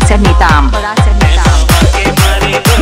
बड़ा सर नेता बड़ा सर